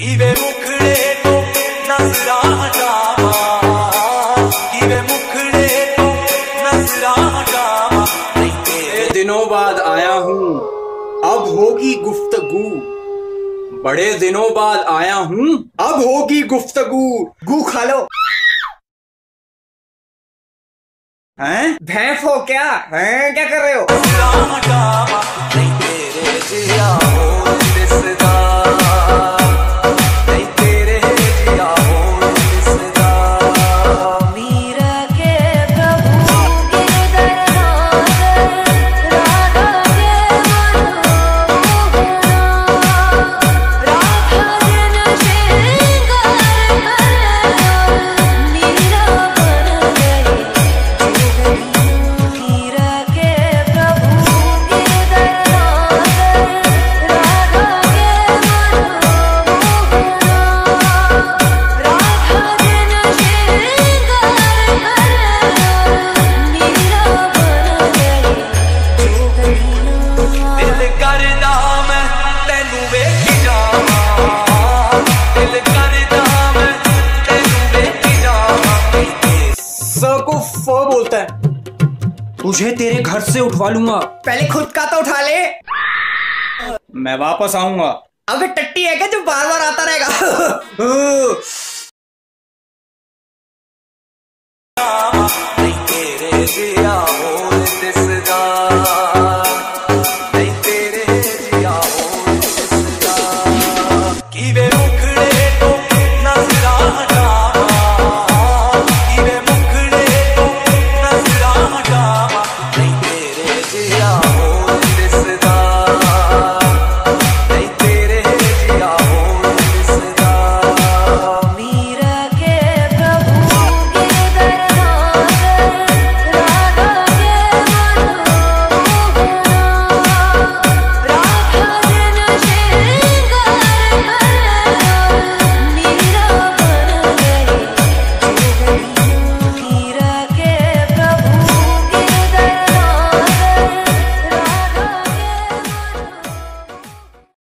तो तो दिनों बाद आया हूँ अब होगी गुफ्तगू। बड़े दिनों बाद आया हूँ अब होगी गुफ्तगु। गु खा लो। हैं? भैंस हो क्या? हैं? क्या कर रहे हो? को फ बोलता है तुझे तेरे घर से उठवा लूँगा पहले खुद का तो उठा ले मैं वापस आऊँगा अबे टट्टी है क्या जो बार बार आता रहेगा नहीं तेरे जिया